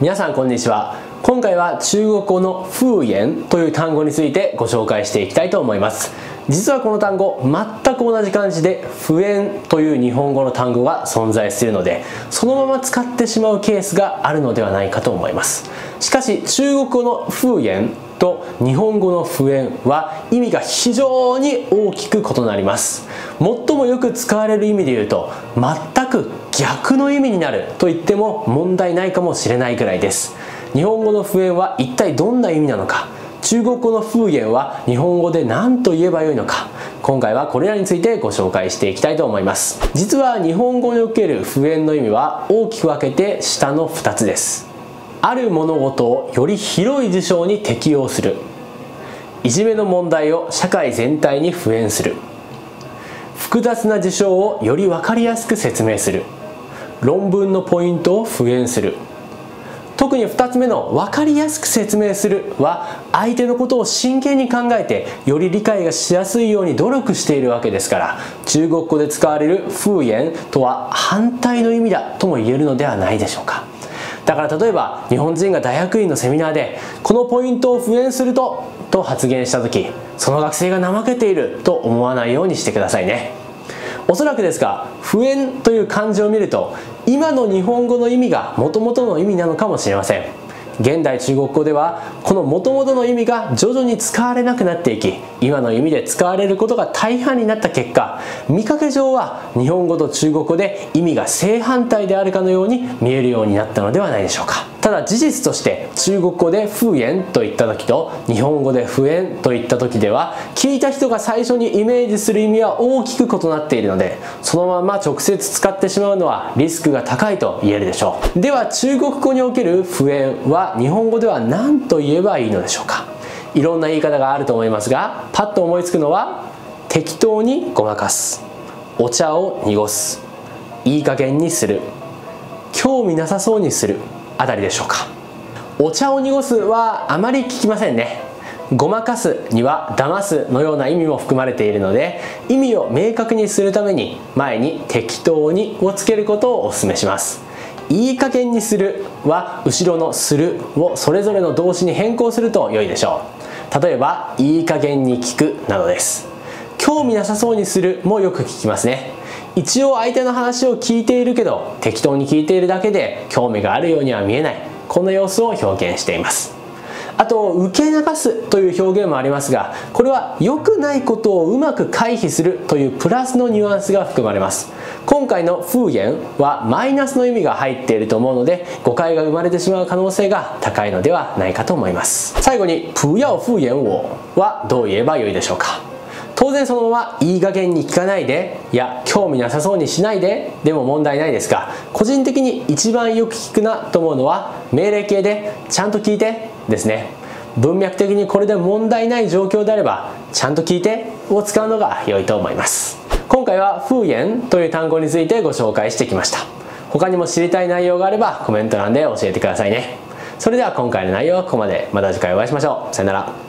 皆さんこんにちは。今回は中国語の風縁という単語についてご紹介していきたいと思います。実はこの単語全く同じ漢字で不縁という日本語の単語が存在するのでそのまま使ってしまうケースがあるのではないかと思います。しかし中国語の風縁と日本語の不縁は意味が非常に大きく異なります。最もよく使われる意味で言うとく逆の意味になると言っても問題ないかもしれないくらいです。日本語の不縁は一体どんな意味なのか？中国語の風言は日本語で何と言えばよいのか？今回はこれらについてご紹介していきたいと思います。実は日本語における不縁の意味は大きく分けて下の2つです。ある物事をより広い事象に適用する。いじめの問題を社会全体に普遍する。複雑な事象をより分かりやすく説明する。論文のポイントを復元する。特に2つ目の分かりやすく説明するは相手のことを真剣に考えてより理解がしやすいように努力しているわけですから。中国語で使われる風縁とは反対の意味だとも言えるのではないでしょうか。だから例えば日本人が大学院のセミナーでこのポイントを復元するとと発言した時その学生が怠けていると思わないようにしてくださいね。おそらくですが「不縁」という漢字を見ると今の日本語の意味がもともとの意味なのかもしれません。現代中国語ではこのもともとの意味が徐々に使われなくなっていき今の意味で使われることが大半になった結果見かけ上は日本語と中国語で意味が正反対であるかのように見えるようになったのではないでしょうか。ただ事実として中国語で風縁と言った時と日本語で不縁と言った時では聞いた人が最初にイメージする意味は大きく異なっているのでそのまま直接使ってしまうのはリスクが高いと言えるでしょう。では中国語における不縁は日本語では何と言えばいいのでしょうか。いろんな言い方があると思いますがパッと思いつくのは適当にごまかす。お茶を濁す。いい加減にする。興味なさそうにする。あたりでしょうか。お茶を濁すはあまり聞きませんね。ごまかすには騙すのような意味も含まれているので意味を明確にするために前に適当にをつけることをお勧めします。いい加減にするは後ろのするをそれぞれの動詞に変更すると良いでしょう。例えばいい加減に聞くなどです。興味なさそうにするもよく聞きますね。一応相手の話を聞いているけど適当に聞いているだけで興味があるようには見えない。こんな様子を表現しています。あと受け流すという表現もありますがこれは良くないことをうまく回避するというプラスのニュアンスが含まれます。今回の風言はマイナスの意味が入っていると思うので誤解が生まれてしまう可能性が高いのではないかと思います。最後に不要風言をはどう言えばよいでしょうか？当然そのままいい加減に聞かないでいや興味なさそうにしないででも問題ないですが個人的に一番よく聞くなと思うのは命令形でちゃんと聞いてですね。文脈的にこれで問題ない状況であればちゃんと聞いてを使うのが良いと思います。今回は風縁という単語についてご紹介してきました。他にも知りたい内容があればコメント欄で教えてくださいね。それでは今回の内容はここまで。また次回お会いしましょう。さよなら。